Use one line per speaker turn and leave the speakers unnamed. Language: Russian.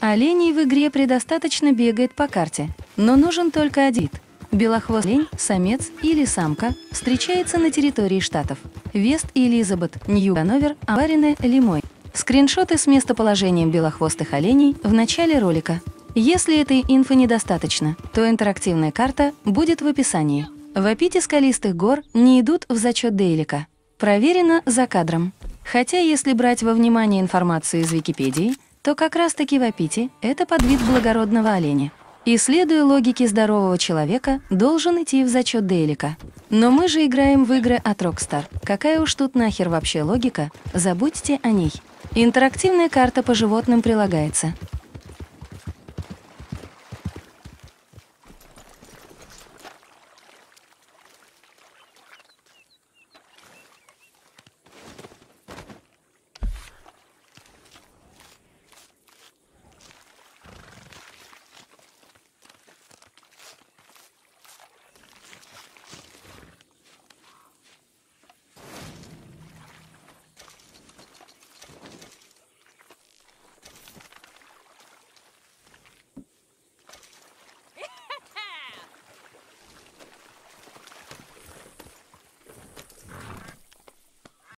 Оленей в игре предостаточно бегает по карте, но нужен только один. Белохвост олень, самец или самка встречается на территории штатов. Вест и Элизабет, Нью-Ганновер, Аварины, Лимой. Скриншоты с местоположением белохвостых оленей в начале ролика. Если этой инфы недостаточно, то интерактивная карта будет в описании. Вапити скалистых гор не идут в зачет Дейлика. Проверено за кадром. Хотя, если брать во внимание информацию из Википедии, то как раз-таки вапити — это подвид благородного оленя. И, следуя логике здорового человека, должен идти в зачет Дейлика. Но мы же играем в игры от Rockstar. Какая уж тут нахер вообще логика? Забудьте о ней. Интерактивная карта по животным прилагается.